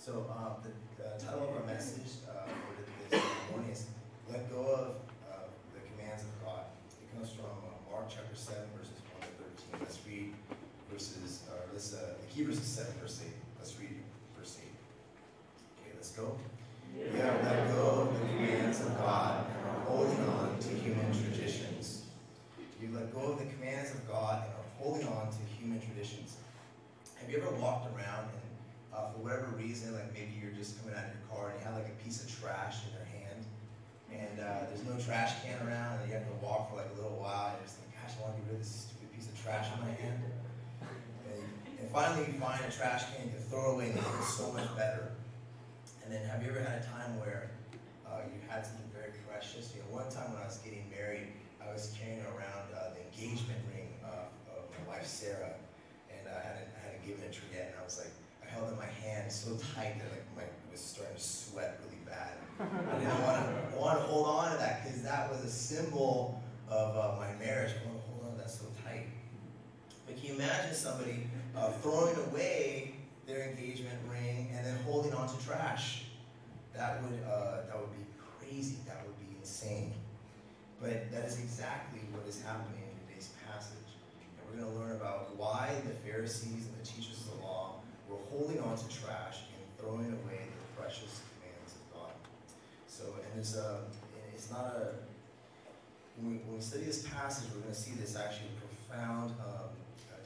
So uh, the, the title of our message uh, for this morning is "Let Go of uh, the Commands of God." It comes from uh, Mark chapter seven, verses one to thirteen. Let's read verses. Uh, let's uh, the key verse is seven, verse eight. Let's read verse eight. Okay, let's go. We have let go of the commands of God and are holding on to human traditions. You let go of the commands of God and are holding on to human traditions. Have you ever walked around and, uh, for whatever reason, like maybe you're just coming out of your car and you have like a piece of trash in your hand, and uh, there's no trash can around, and you have to walk for like a little while, and you're just like, gosh, I want to get rid of this stupid piece of trash in my hand. And, and finally, you find a trash can, you throw away, and it feels so much better. And then have you ever had a time where uh, you had something very precious? You know, one time when I was getting married, I was carrying around uh, the engagement ring uh, of my wife Sarah, and I hadn't, I hadn't given it to her yet. And I was like, I held in my hand so tight that like my was starting to sweat really bad. I didn't want to want to hold on to that because that was a symbol of uh, my marriage want to hold on to that so tight. But can you imagine somebody uh, throwing away their engagement ring and then holding on to trash? That would uh, that would be crazy. That would be insane. But that is exactly what is happening in today's passage. And we're going to learn about why the Pharisees and the teachers of the law were holding on to trash and throwing away the precious commands of God. So, and there's a, it's not a, when we, when we study this passage, we're going to see this actually profound uh,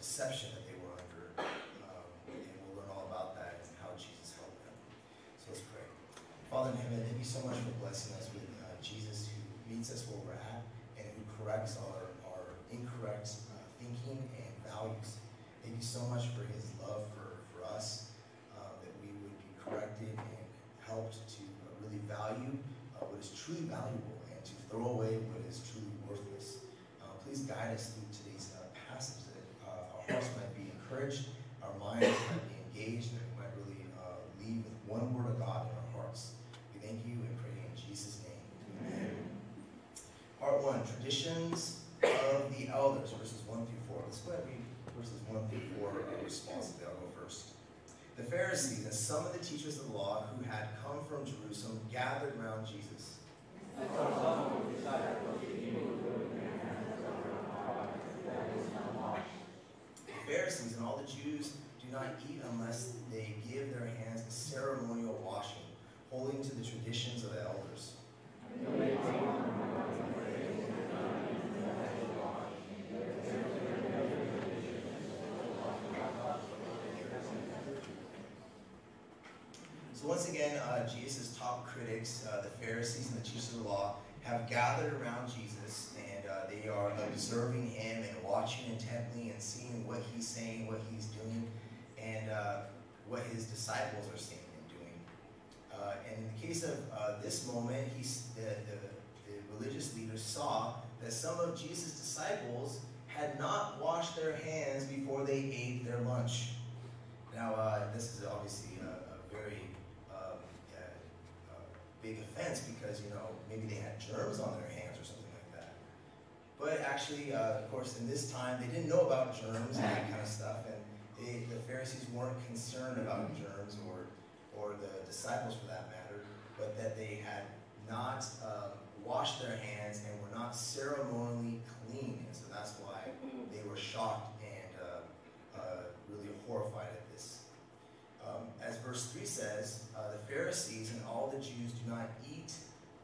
deception that they were under. Um, and we'll learn all about that and how Jesus helped them. So let's pray. Father in heaven, thank you so much for blessing us with uh, Jesus who meets us where we're at and who corrects our, our incorrect uh, thinking and values. Thank you so much for his love for, for us, uh, that we would be corrected and helped to uh, really value uh, what is truly valuable and to throw away what is truly worthless. Uh, please guide us through today's uh, passage that uh, our hearts might be encouraged, our minds might be engaged, and we might really uh, leave with one word of God in our hearts. We thank you and pray in Jesus' name. Amen. Part one, traditions of the elders, verses one through four. Let's go ahead and read verses one through four responsibly. I'll go first. The Pharisees and some of the teachers of the law who had come from Jerusalem gathered around Jesus. Pharisees and all the Jews do not eat unless they give their hands a ceremonial washing, holding to the traditions of the elders. So once again, uh, Jesus' top critics, uh, the Pharisees and the teachers of the law, have gathered around Jesus, and uh, they are observing him and watching intently and seeing what he's saying, what he's doing, and uh, what his disciples are saying and doing. Uh, and in the case of uh, this moment, he's, the, the, the religious leaders saw that some of Jesus' disciples had not washed their hands before they ate their lunch. Now, uh, this is obviously a, a very um, uh, uh, offense because, you know, maybe they had germs on their hands or something like that. But actually, uh, of course, in this time, they didn't know about germs and that kind of stuff, and they, the Pharisees weren't concerned about germs or, or the disciples for that matter, but that they had not um, washed their hands and were not ceremonially clean. And so that's why they were shocked and uh, uh, really horrified at this. Um, as verse 3 says, uh, the Pharisees and all the Jews do not eat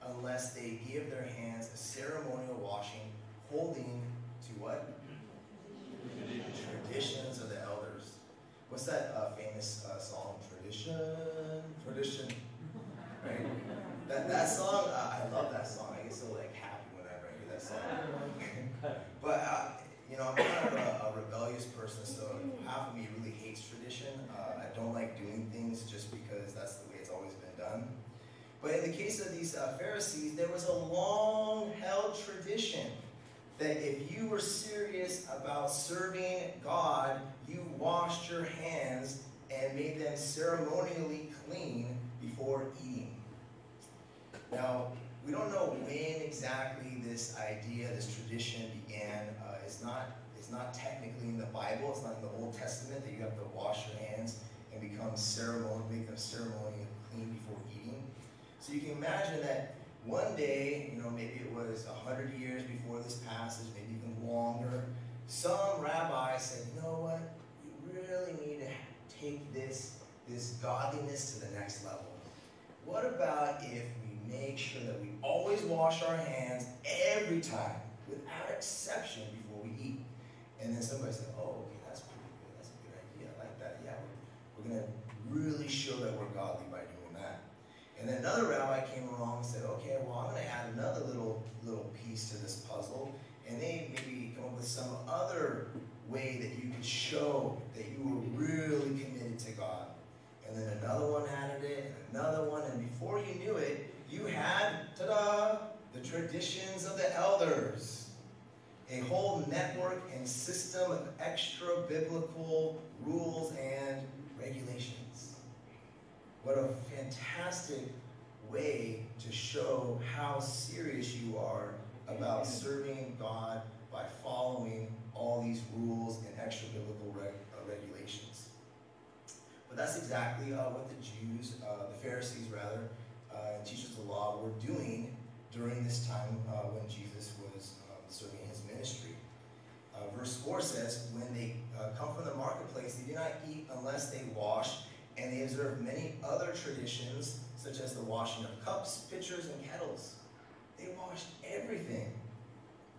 unless they give their hands a ceremonial washing, holding to what? Traditions of the elders. What's that uh, famous uh, song? Tradition, tradition. Right? That, that song, uh, I love that song. I get so like happy whenever I hear that song. but uh, you know, I'm kind of a, a, rebellious person, so half of me really hates tradition. Uh, I don't like doing things just because that's the way it's always been done. But in the case of these uh, Pharisees, there was a long held tradition that if you were serious about serving God, you washed your hands and made them ceremonially clean before eating. Now, we don't know when exactly this idea, this tradition began. Uh, it's not it's not technically in the Bible. It's not in the Old Testament that you have to wash your hands and become ceremonial, make them ceremonially clean before eating. So you can imagine that one day, you know, maybe it was a hundred years before this passage, maybe even longer. Some rabbi said, "You know what? You really need to take this this godliness to the next level. What about if we make sure that we always wash our hands every time, without exception, before we eat?" And then somebody said, "Oh, okay, that's pretty good. That's a good idea. I like that. Yeah, we're, we're going to really show that we're godly by doing that." And then another rabbi came along and said, "Okay, well, I'm going to add another little little piece to this puzzle." And they maybe come up with some other way that you could show that you were really committed to God. And then another one added it, and another one, and before you knew it, you had, ta-da, the traditions of the elders a whole network and system of extra biblical rules and regulations. What a fantastic way to show how serious you are about serving God by following all these rules and extra biblical reg uh, regulations. But that's exactly uh, what the Jews, uh, the Pharisees rather, uh, teachers of the law were doing during this time uh, when Jesus was um, serving his ministry. Uh, verse 4 says, When they uh, come from the marketplace, they do not eat unless they wash, and they observe many other traditions, such as the washing of cups, pitchers, and kettles. They washed everything.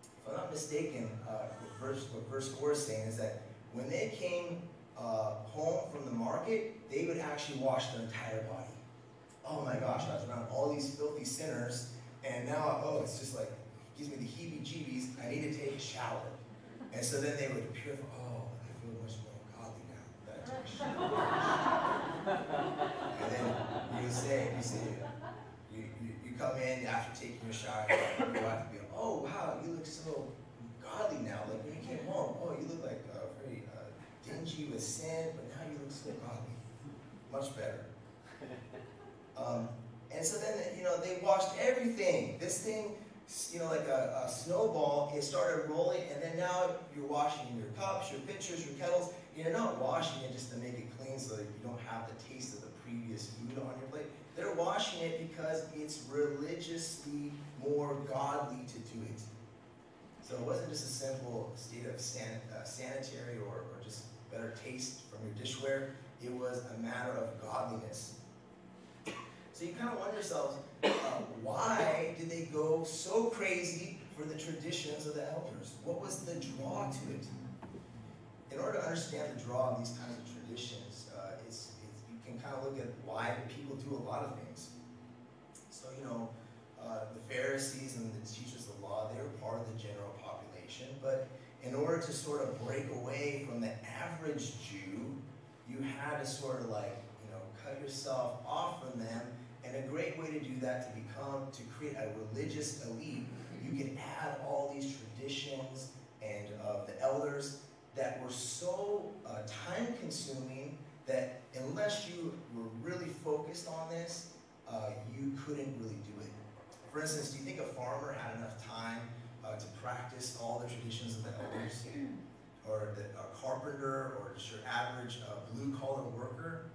If I'm not mistaken, uh, what, verse, what verse 4 is saying is that when they came uh, home from the market, they would actually wash their entire body. Oh my gosh, I was around all these filthy sinners, and now, oh, it's just like, gives me the heebie-jeebies. I need to take a shower. And so then they would purify, oh, I feel much more godly now and then you say, you say, you, you, you come in after taking your shower, you have to be, oh, wow, you look so godly now. Like when you came home, oh, you look like uh, very uh, dingy with sin, but now you look so godly. Much better. Um, and so then, you know, they washed everything. This thing, you know, like a, a, snowball, it started rolling, and then now you're washing your cups, your pitchers, your kettles. You're not washing it just to make it clean so that you don't have the taste of the previous food on your plate. They're washing it because it's religiously more godly to do it. So it wasn't just a simple state of san, uh, sanitary or, or just better taste from your dishware. It was a matter of godliness. So you kind of wonder yourselves, uh, why did they go so crazy for the traditions of the elders? What was the draw to it? In order to understand the draw of these kinds of traditions, uh, it's, it's, you can kind of look at why people do a lot of things. So, you know, uh, the Pharisees and the teachers of the law, they were part of the general population, but in order to sort of break away from the average Jew, you had to sort of like, you know, cut yourself off from them and a great way to do that, to become, to create a religious elite, you can add all these traditions and uh, the elders that were so uh, time consuming that unless you were really focused on this, uh, you couldn't really do it. For instance, do you think a farmer had enough time uh, to practice all the traditions of the elders? Or the, a carpenter, or just your average uh, blue collar worker?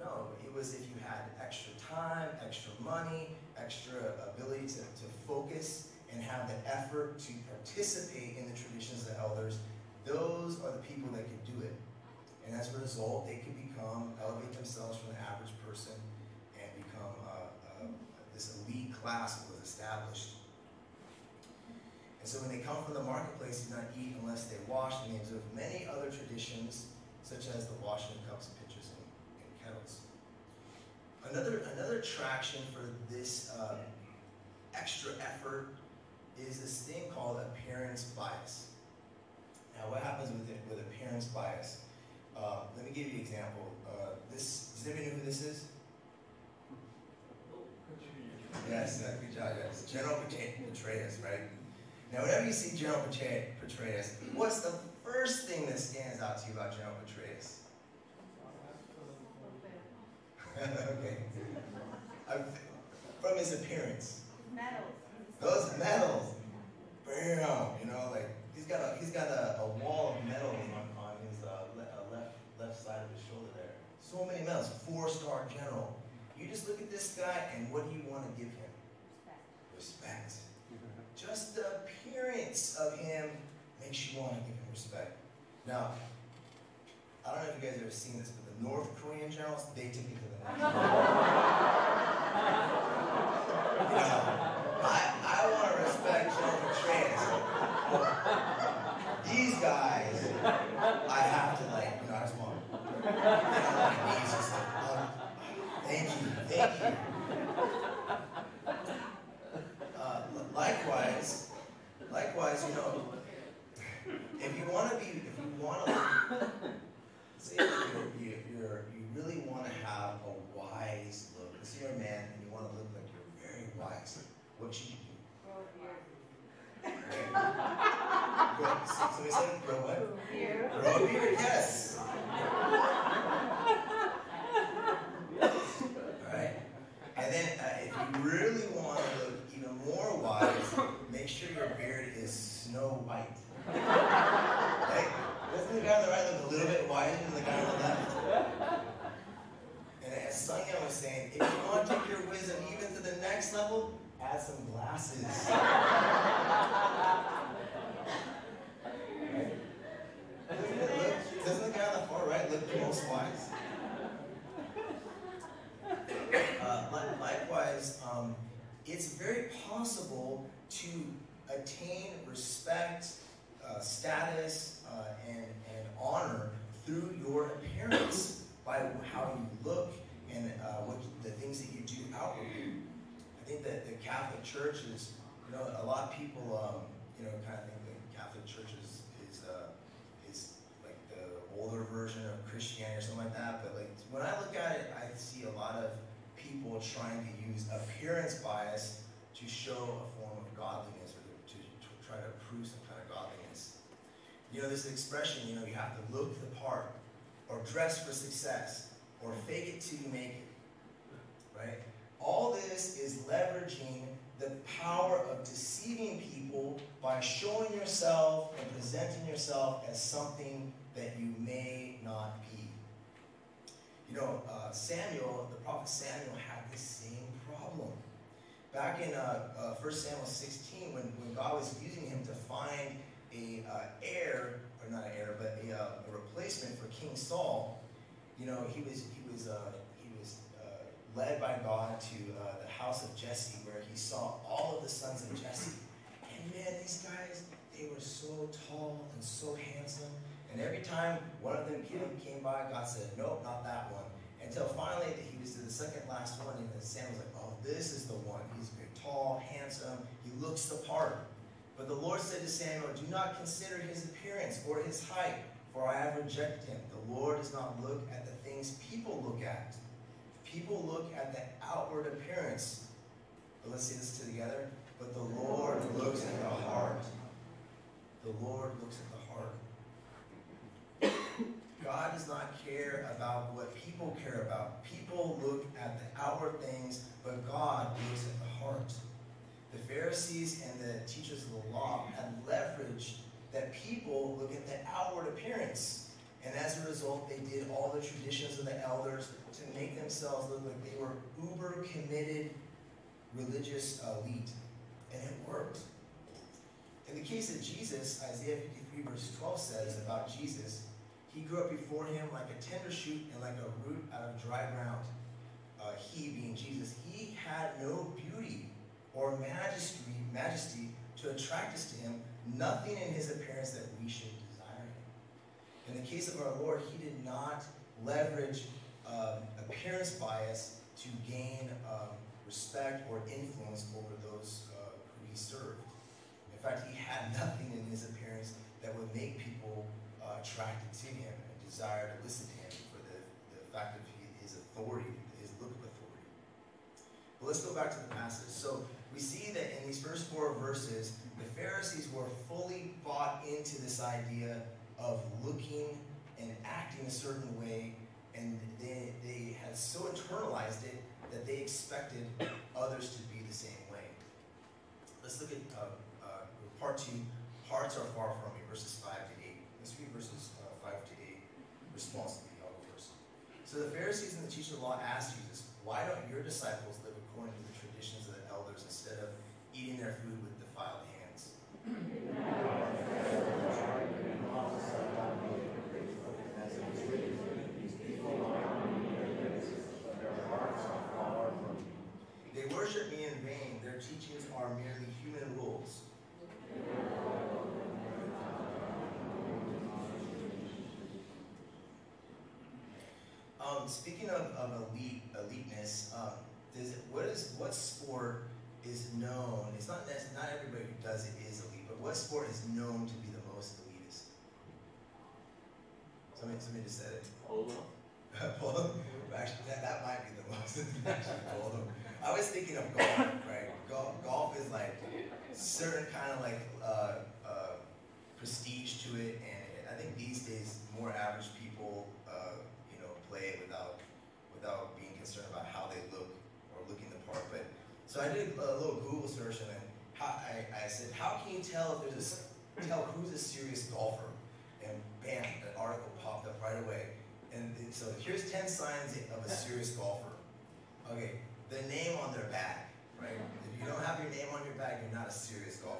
No, it was if you had extra time, extra money, extra ability to, to focus and have the effort to participate in the traditions of the elders, those are the people that could do it. And as a result, they could become, elevate themselves from the average person and become uh, uh, this elite class that was established. And so when they come from the marketplace, do not eat unless they wash, and they observe many other traditions, such as the washing of cups and pitchers and kettles. Another, another attraction for this um, extra effort is this thing called appearance bias. Now, what happens with it, with appearance bias? Uh, let me give you an example. Uh, this does anybody know who this is? Yes, uh, good job, yes. General Petraeus, right? Now, whenever you see General Petraeus, what's the first thing that stands out to you about General Petraeus? okay. Uh, from his appearance. Medals. Those medals. Bam! You know, like he's got a he's got a, a wall of medals on, on his uh, le- uh, left left side of his shoulder there. So many medals. Four star general. You just look at this guy, and what do you want to give him? Respect. Just the appearance of him makes you want to give him respect. Now, I don't know if you guys have ever seen this, but the North Korean generals, they took it to the next level. you know, I, I want to respect General Petraeus. These guys, I have to like, you know, I just want to get on my knees and say, oh, thank you, thank you. Uh, likewise, likewise, you know, if you want to be, if you want to, say you're, you're, you're, you really want to have a wise look. Let's say you're a man and you want to look like you're very wise. What should you do? Right? Grow, said grow? Here. Grow yes. Alright? And then uh, if you really want to look even more wise, make sure your beard is snow white. Right? Doesn't the guy on the right look a little bit wiser than the guy on the left? And as Sanya was saying, if you want to take your wisdom even to the next level, add some glasses. Right? Doesn't, it look, doesn't the guy on the far right look the most wise? Uh, li- likewise, um, it's very possible to attain respect, uh, status, uh, and, and honor through your appearance by how you look and uh, what the things that you do outwardly. I think that the Catholic Church is, you know, a lot of people, um, you know, kind of think the Catholic Church is is, uh, is like the older version of Christianity or something like that. But like when I look at it, I see a lot of people trying to use appearance bias to show a form of godliness or to, to, try to prove some kind of godliness. You know, this expression, you know, you have to look the part or dress for success or fake it till you make it. Right? All this is leveraging the power of deceiving people by showing yourself and presenting yourself as something that you may. You know, uh, Samuel, the prophet Samuel, had the same problem. Back in uh, uh, 1 Samuel 16, when, when God was using him to find a uh, heir, or not an heir, but a, uh, a replacement for King Saul, you know, he was he was uh, he was led by God to the house of Jesse, where he saw all of the sons of Jesse. And man, these guys, they were so tall and so handsome. And every time one of them came, by, God said, nope, not that one. Until finally he was the second last one, and then Sam was like, oh, this is the one. He's very tall, handsome, he looks the part. But the Lord said to Samuel, Do not consider his appearance or his height, for I have rejected him. The Lord does not look at the things people look at. People look at the outward appearance. But let's see this together. But the Lord looks at the heart. The Lord looks at. God does not care about what people care about. People look at the outward things, but God looks at the heart. The Pharisees and the teachers of the law had leveraged that people look at the outward appearance. And as a result, they did all the traditions of the elders to make themselves look like they were uber committed religious elite. And it worked. In the case of Jesus, Isaiah 53, verse 12 says about Jesus, he grew up before him like a tender shoot and like a root out of dry ground. Uh, he, being Jesus, he had no beauty or majesty, majesty to attract us to him, nothing in his appearance that we should desire him. In the case of our Lord, he did not leverage um, appearance bias to gain um, respect or influence over those uh, who he served. In fact, he had nothing in his appearance that would make people uh, attracted to him and desire to listen to him for the, the fact of his authority, his look of authority. But let's go back to the passage. So we see that in these first four verses, the Pharisees were fully bought into this idea of looking and acting a certain way, and they, they had so internalized it that they expected others to be the same way. Let's look at uh, uh, part two. Hearts are far from me, verses 5 to 8. Let's read verses uh, 5 to 8 responsibly. to the go first. So the Pharisees and the teachers of the law asked Jesus, Why don't your disciples live according to the traditions of the elders instead of eating their food with defiled hands? They worship me in vain. Their teachings are merely human rules. Um, speaking of, of elite eliteness, um, does it, what is what sport is known? It's not not everybody who does it is elite, but what sport is known to be the most elitist? Somebody, somebody just said it. Polo. polo. Actually, that, that might be the most actually polo. I was thinking of golf, right? Golf, golf is like certain kind of like uh, uh, prestige to it, and I think these days more average people, uh, you know, play it without being concerned about how they look or looking the part. But so I did a little Google search, and then how, I, I said, how can you tell if there's a tell who's a serious golfer? And bam, that article popped up right away. And so here's 10 signs of a serious golfer. Okay, the name on their bag, right? If you don't have your name on your bag, you're not a serious golfer.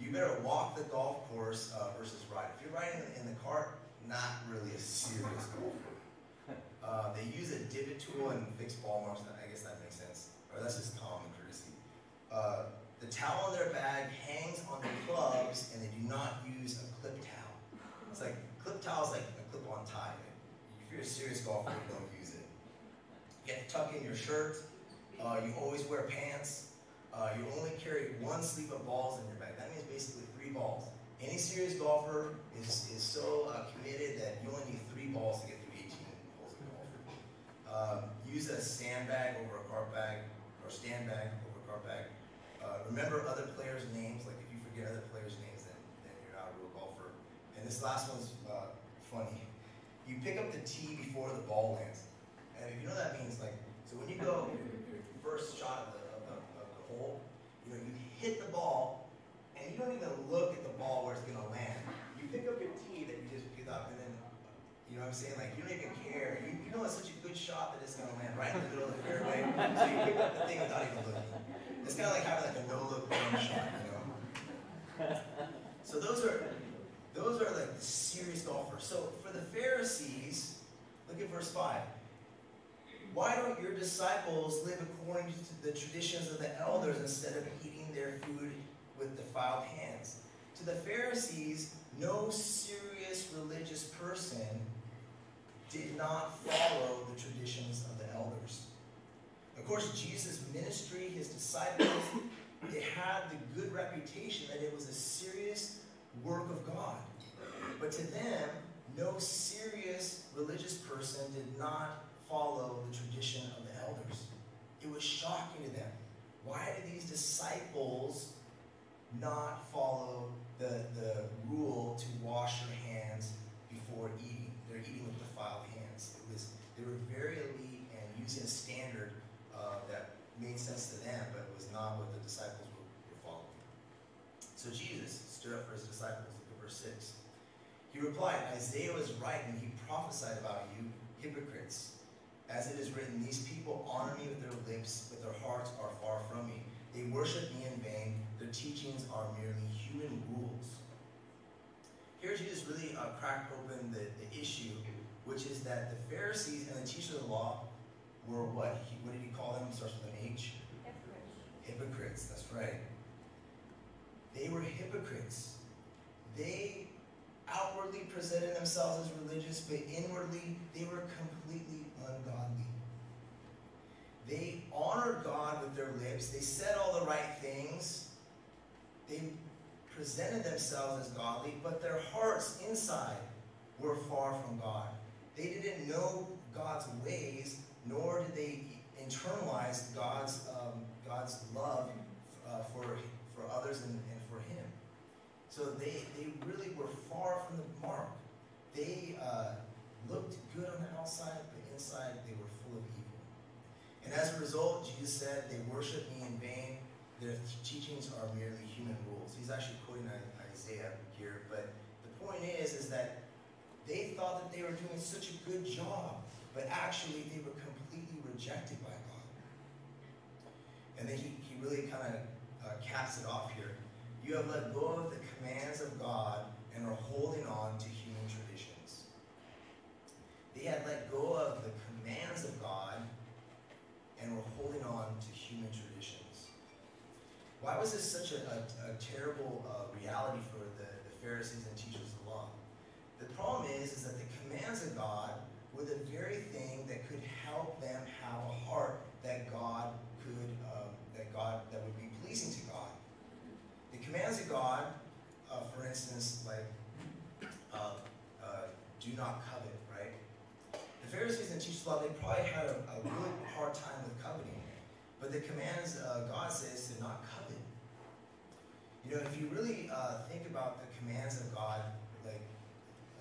You better walk the golf course uh, versus ride. If you're riding in the cart, not really a serious golfer. Uh, they use a divot tool and fix ball marks. I that makes sense. Or that's just common courtesy. Uh, the towel in their bag hangs on the clubs, and they do not use a clip towel. It's like clip towel is like a clip-on tie. If you're a serious golfer, you don't use it. You have to tuck in your shirt. Uh, you always wear pants. Uh, you only carry one sleeve of balls in your bag. That means basically three balls. Any serious golfer is, is so uh, committed that you only need three balls to get through 18 holes of golf. Um, use a sandbag over a cart bag, stand bag over a cart bag. Uh, remember other players' names. Like if you forget other players' names, then, then you're not a real golfer. And this last one's uh, funny. You pick up the tee before the ball lands. And if you know that means, like, so when you go, your, your first shot of the, of, the, of the hole, you know, you hit the ball, and you don't even look at the ball where it's gonna land. You pick up your tee that you just picked up, and then, you know what I'm saying? Like, you don't even care. You, you know it's such a good shot that it's gonna land right in the middle of the fairway, so you pick up the thing without even looking. It's kind of like having like a no-look one shot, you know? So those are, those are like the serious golfers. So for the Pharisees, look at verse 5. Why don't your disciples live according to the traditions of the elders instead of eating their food with defiled hands? To the Pharisees, no serious religious person did not follow the traditions of the elders. Of course, Jesus' ministry, his disciples, it had the good reputation that it was a serious work of God. But to them, no serious religious person did not follow the tradition of the elders. It was shocking to them. Why did these disciples not follow the, the rule to wash your hands before eating? They're eating with defiled hands. It was they were very elite and using a standard uh, that made sense to them, but it was not what the disciples were, were following. So Jesus stood up for his disciples. Look at verse 6. He replied, Isaiah was right when he prophesied about you, hypocrites. As it is written, these people honor me with their lips, but their hearts are far from me. They worship me in vain. Their teachings are merely human rules. Here Jesus really uh, cracked open the, the issue, which is that the Pharisees and the teachers of the law were what? He, what did he call them? It starts with an H. Hypocrites, that's right. They were hypocrites. They outwardly presented themselves as religious, but inwardly they were completely ungodly. They honored God with their lips, they said all the right things, they presented themselves as godly, but their hearts inside were far from God. They didn't know God's ways, nor did they internalize God's um, God's love uh, for for others and, and for Him. So they they really were far from the mark. They uh, looked good on the outside, but inside they were full of evil. And as a result, Jesus said, "They worship me in vain. Their teachings are merely human rules." He's actually quoting Isaiah here, but the point is, is that they thought that they were doing such a good job, but actually they were completely rejected by God. And then he, he really kind of uh, caps it off here. You have let go of the commands of God and are holding on to human traditions. They had let go of the commands of God and were holding on to human traditions. Why was this such a, a, a terrible uh, reality for the, the Pharisees and teachers of the law? The problem is, is that the commands of God were the very thing that could help them have a heart that God could, um, that God, that would be pleasing to God. The commands of God, uh, for instance, like, uh, uh, do not covet, right? The Pharisees and teachers of law, they probably had a, a really hard time with coveting. But the commands uh, God says to not covet. You know, if you really uh, think about the commands of God, like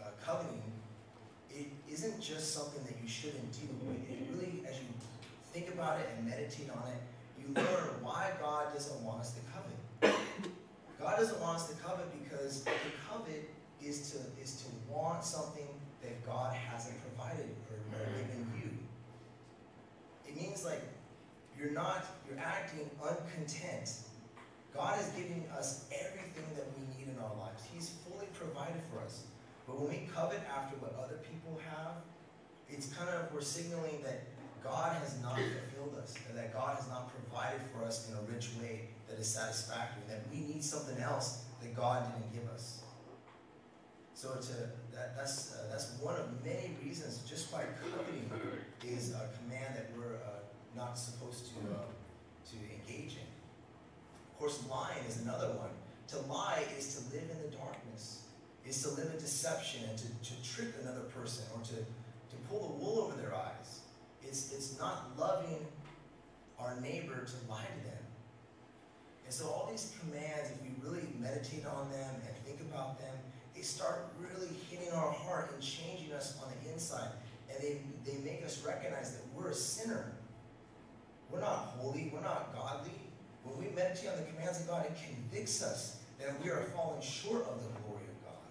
uh, coveting, it isn't just something that you shouldn't do. It really, as you think about it and meditate on it, you learn why God doesn't want us to covet. God doesn't want us to covet because to covet is to is to want something that God hasn't provided or, or given you. It means like you're not you're acting uncontent. God is giving us everything that we need in our lives. He's fully provided for us. But when we covet after what other people have, it's kind of, we're signaling that God has not fulfilled us, and that God has not provided for us in a rich way that is satisfactory, that we need something else that God didn't give us. So to, that, that's, uh, that's one of many reasons just why coveting is a command that we're uh, not supposed to, uh, to engage in. Course, lying is another one. To lie is to live in the darkness is to live in deception and to, to trick another person or to, to pull the wool over their eyes. It's, it's not loving our neighbor to lie to them. And so all these commands, if we really meditate on them and think about them, they start really hitting our heart and changing us on the inside. And they, they make us recognize that we're a sinner. We're not holy. We're not godly. When we meditate on the commands of God, it convicts us that we are falling short of the glory of God.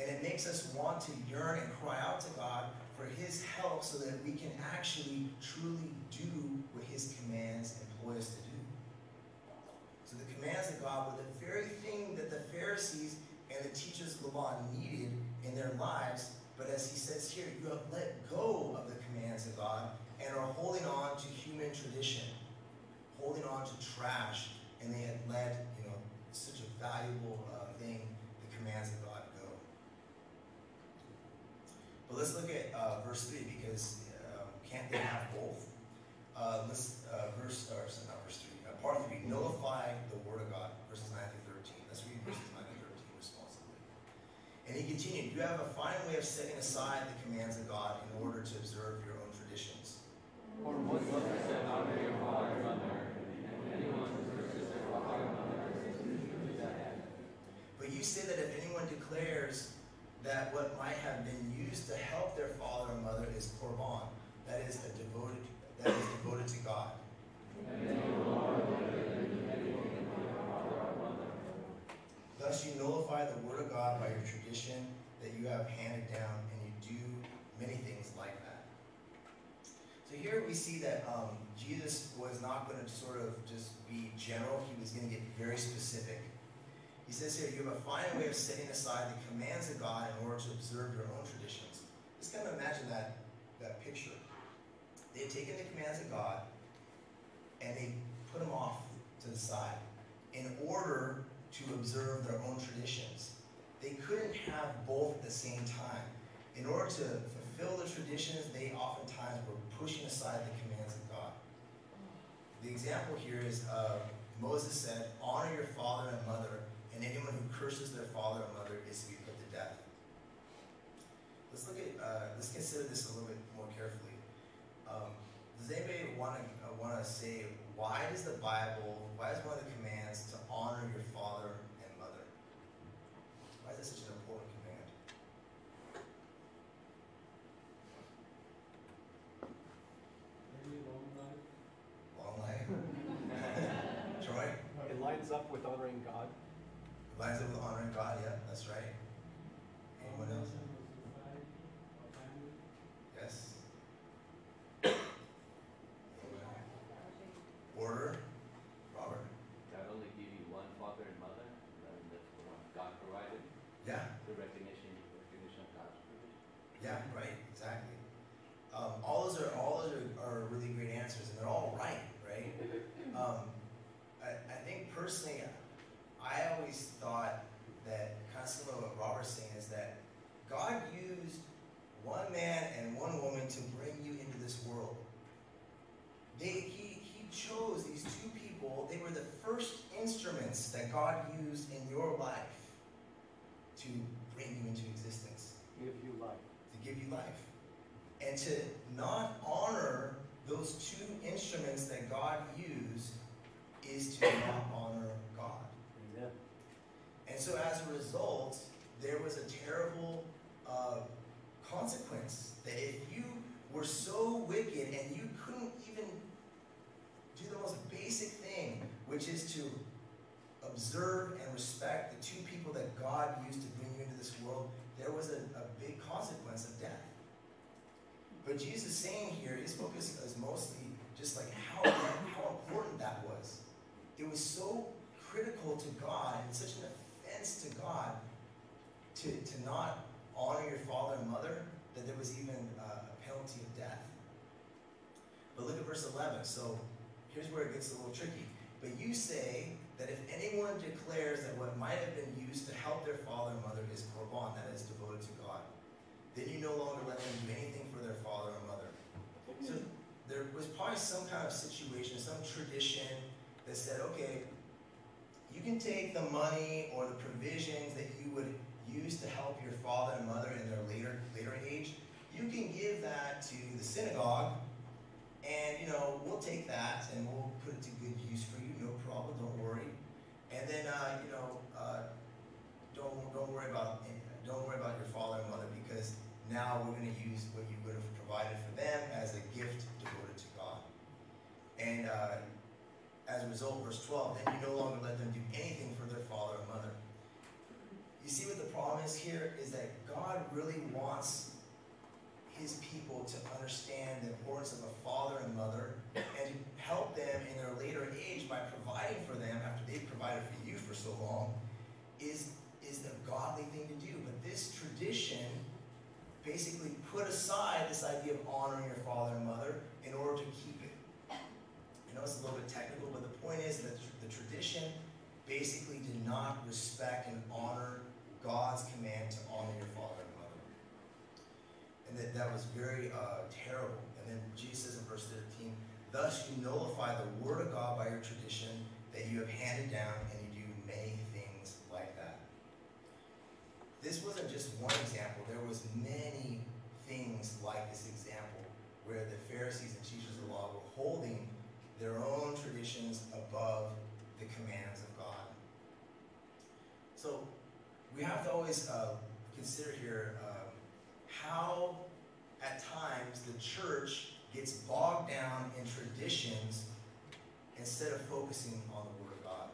And it makes us want to yearn and cry out to God for His help so that we can actually truly do what His commands employ us to do. So the commands of God were the very thing that the Pharisees and the teachers of the law needed in their lives. But as he says here, you have let go of the commands of God and are holding on to human tradition, holding on to trash, and they had let you know such a valuable uh, thing, the commands of God, go. But let's look at uh, verse three because um, can't they have both? Uh, let's uh, verse or sorry, not verse three. Uh, part three: nullify the word of God. Verses nine through thirteen. Let's read verses nine and thirteen responsibly. And he continued: You have a fine way of setting aside the commands of God in order to observe your own traditions. To your mother, and anyone who curses their father and mother is usually dead. But you say that if anyone declares that what might have been used to help their father or mother is korban, that is a devoted that is devoted to God. And. Thus you nullify the word of God by your tradition that you have handed down, and you do many things like that. So here we see that um, Jesus was not going to sort of just be general, he was going to get very specific. He says here, you have a fine way of setting aside the commands of God in order to observe your own traditions. Just kind of imagine that, that picture. They had taken the commands of God and they put them off to the side in order to observe their own traditions. They couldn't have both at the same time. In order to fulfill the traditions, they oftentimes were pushing aside the commands of God. The example here is uh, Moses said, Honor your father and mother, and anyone who curses their father or mother is to be put to death. Let's look at, uh, let's consider this a little bit more carefully. Um, does anybody want to uh, want to say, why does the Bible, why is one of the commands to honor your father and mother? Why is this such an important command? Maybe long life. Long life. Troy, It lines up with honoring God. Lines up with honoring God. Yeah, that's right. Anyone else? Foundation of society or family. Yes. Order. Robert. God only give you one father and mother, and that's the one God provided, Yeah. the recognition, recognition of God's provision. Yeah, right, exactly. Um, all those are all those are, are really great answers, and they're all right, right? Um, I, I think personally, I always thought that kind of similar to what Robert's saying is that God used one man and one woman to bring you into this world. They, he, he chose these two people. They were the first instruments that God used in your life to bring you into existence Give you life. to give you life. And to not honor those two instruments that God used is to not honor God. And so as a result, there was a terrible uh, consequence that if you were so wicked and you couldn't even do the most basic thing, which is to observe and respect the two people that God used to bring you into this world, there was a, a big consequence of death. But Jesus saying here, his focus is mostly just like how, how important that was. It was so critical to God and such an offense to God to, to not honor your father and mother that there was even uh, a penalty of death. But look at verse 11. So here's where it gets a little tricky. But you say that if anyone declares that what might have been used to help their father and mother is korban, that is devoted to God, then you no longer let them do anything for their father or mother. So there was probably some kind of situation, some tradition that said, okay, you can take the money or the provisions that you would use to help your father and mother in their later later age. You can give that to the synagogue, and you know we'll take that and we'll put it to good use for you. Don't worry. And then uh, you know uh, don't don't worry about don't worry about your father and mother because now we're going to use what you would have provided for them as a gift devoted to God. And uh, as a result, verse 12, then you no longer let them do anything for their father or mother. You see what the problem is here? Is that God really wants his people to understand the importance of a father and mother and to help them in their later age by providing for them after they've provided for you for so long is, is the godly thing to do. But this tradition basically put aside this idea of honoring your father and mother in order to keep it. I know it's a little bit technical, but the point is that the tradition basically did not respect and honor God's command to honor your father and that, that was very uh, terrible. And then Jesus says in verse 13, Thus you nullify the word of God by your tradition that you have handed down, and you do many things like that. This wasn't just one example. There was many things like this example where the Pharisees and teachers of the law were holding their own traditions above the commands of God. So we have to always uh, consider here um, how, at times, the church gets bogged down in traditions instead of focusing on the Word of God.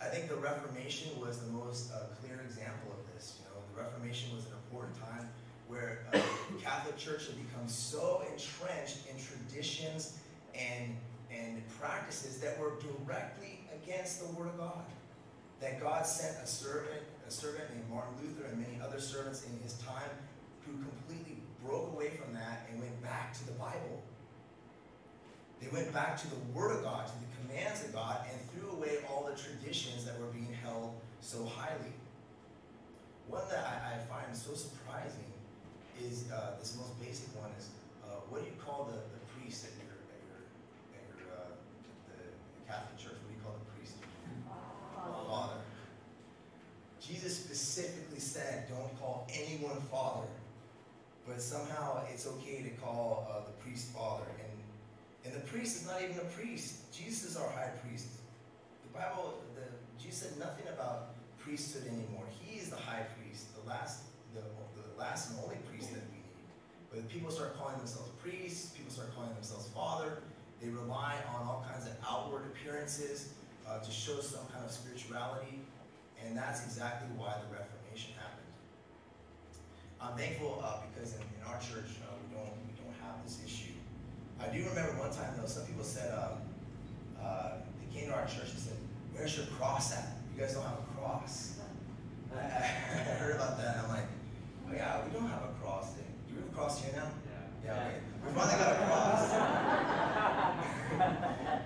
I think the Reformation was the most uh, clear example of this. You know, the Reformation was an important time where uh, the Catholic Church had become so entrenched in traditions and and practices that were directly against the Word of God. That God sent a servant, a servant named Martin Luther and many other servants in his time who completely broke away from that and went back to the Bible. They went back to the Word of God, to the commands of God, and threw away all the traditions that were being held so highly. One that I, I find so surprising is uh, this most basic one is uh, what do you call the, the priest at your at your at your uh, the, the Catholic Church? What do you call the priest? Father. Jesus specifically said, "Don't call anyone father," but somehow it's okay to call uh, the priest father. And And the priest is not even a priest. Jesus is our high priest. The Bible, the, Jesus said nothing about priesthood anymore. He is the high priest, the last, the, the last and only priest that we need. But people start calling themselves priests, people start calling themselves father. They rely on all kinds of outward appearances uh, to show some kind of spirituality. And that's exactly why the Reformation happened. I'm thankful uh, because in, in our church uh, we don't we don't have this issue. I do remember one time though, some people said um, uh, they came to our church and said, "Where's your cross at? You guys don't have a cross." I, I heard about that. And I'm like, "Oh yeah, we don't have a cross. Do you have a cross here now?" Yeah, okay. We finally got a cross.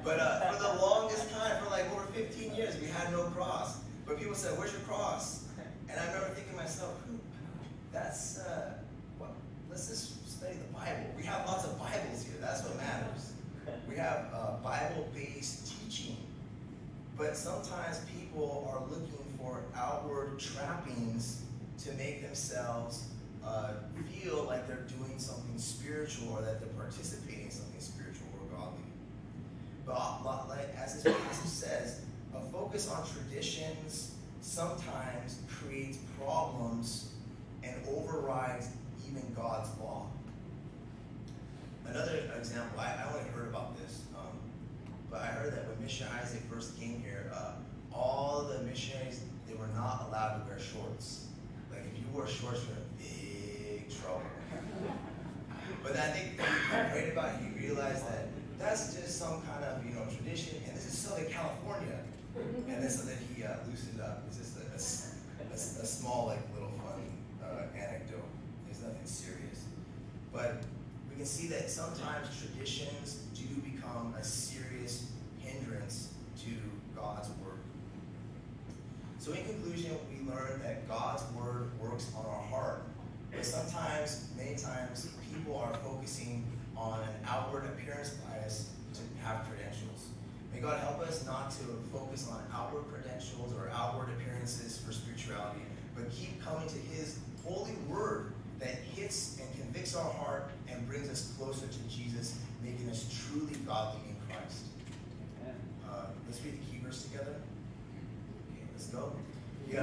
but uh, for the longest time, for like over 15 years, we had no cross. But people said, "Where's your cross?" And I remember thinking to myself, "Hmm, "That's uh, what? Let's just study the Bible. We have lots of Bibles here. That's what matters. We have uh, Bible-based teaching. But sometimes people are looking for outward trappings to make themselves uh, feel like they're doing something spiritual or that they're participating in something spiritual or godly. But uh, like, as this passage says, a focus on traditions sometimes creates problems and overrides even God's law. Another example, I, I only heard about this, um, but I heard that when Mission Isaac first came here, uh, all the missionaries, they were not allowed to wear shorts. Like if you wore shorts, you're in big trouble. but I think what he prayed about, it, he realized that that's just some kind of, you know, tradition, and this is Southern California. And then so then he uh, loosened up. It's just a, small, like, little fun uh, anecdote. There's nothing serious. But we can see that sometimes traditions do become a serious hindrance to God's work. So, in conclusion, we learn that God's word works on our heart. But sometimes, many times, people are focusing on an outward appearance bias to have credentials. May God help us not to focus on outward credentials or outward appearances for spirituality, but keep coming to His holy word that hits and convicts our heart and brings us closer to Jesus, making us truly godly in Christ. Uh, let's read the key verse together. Okay, let's go. You